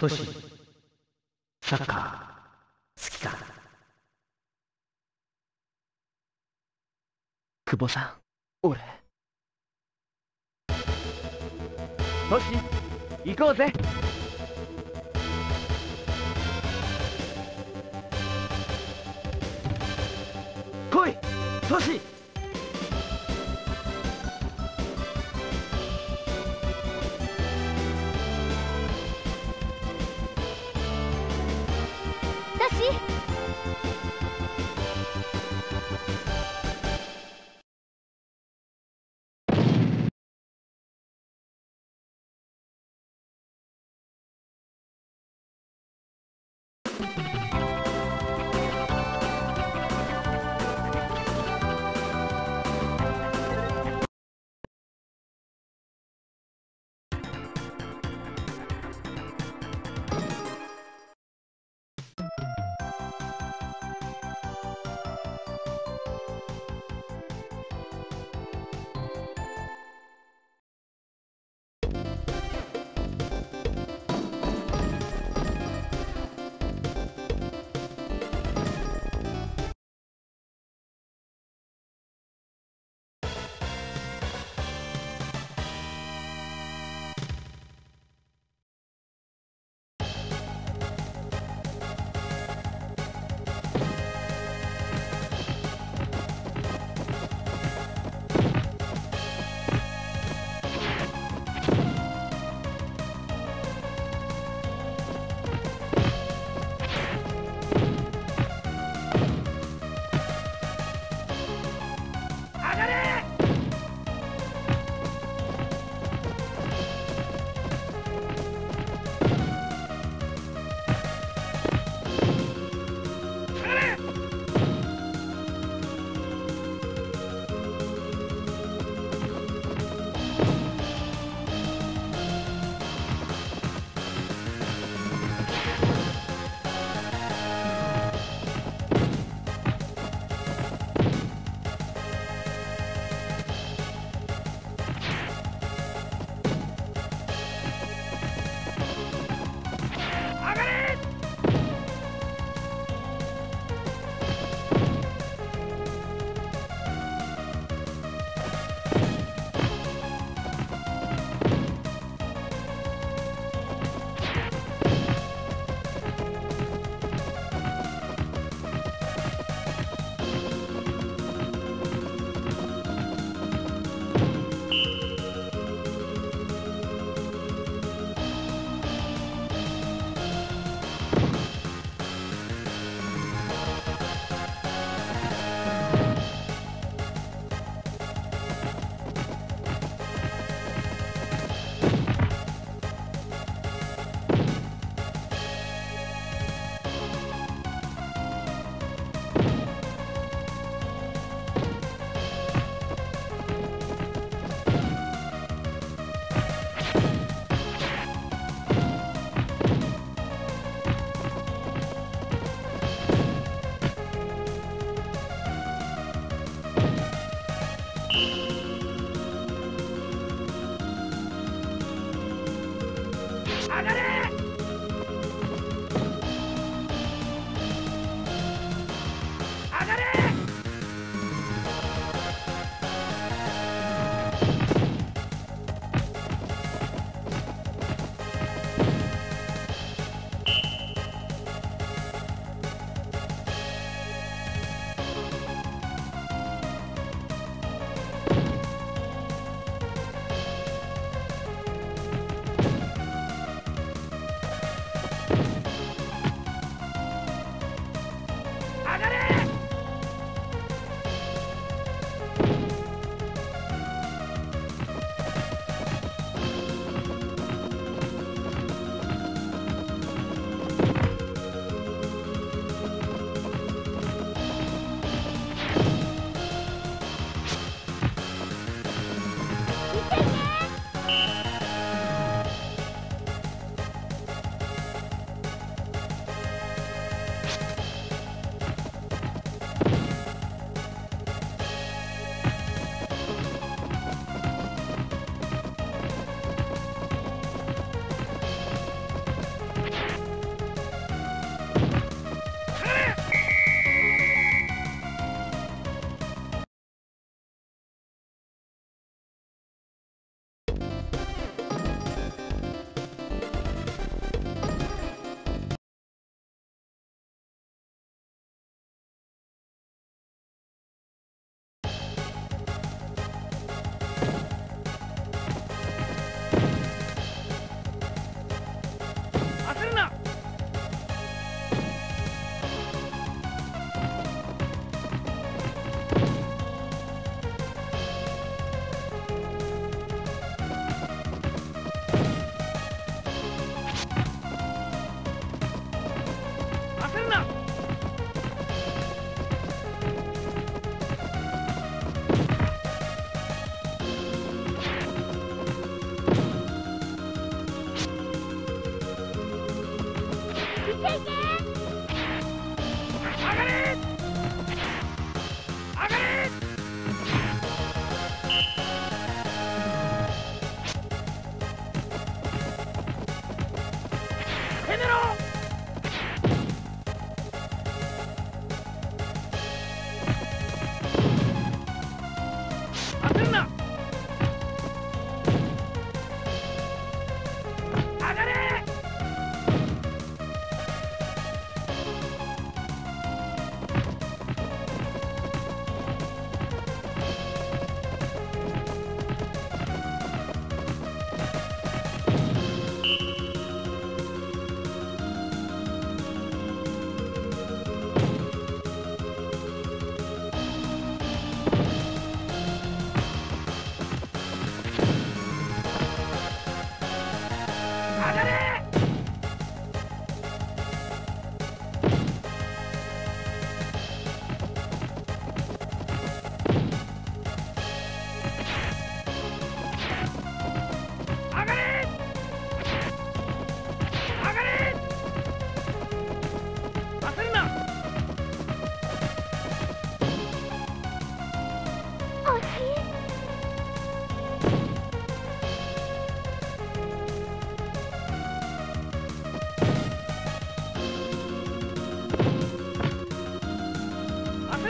トシサッカー。好きか。久保さん。俺。トシ行こうぜ。来い。トしい。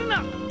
enough!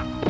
了。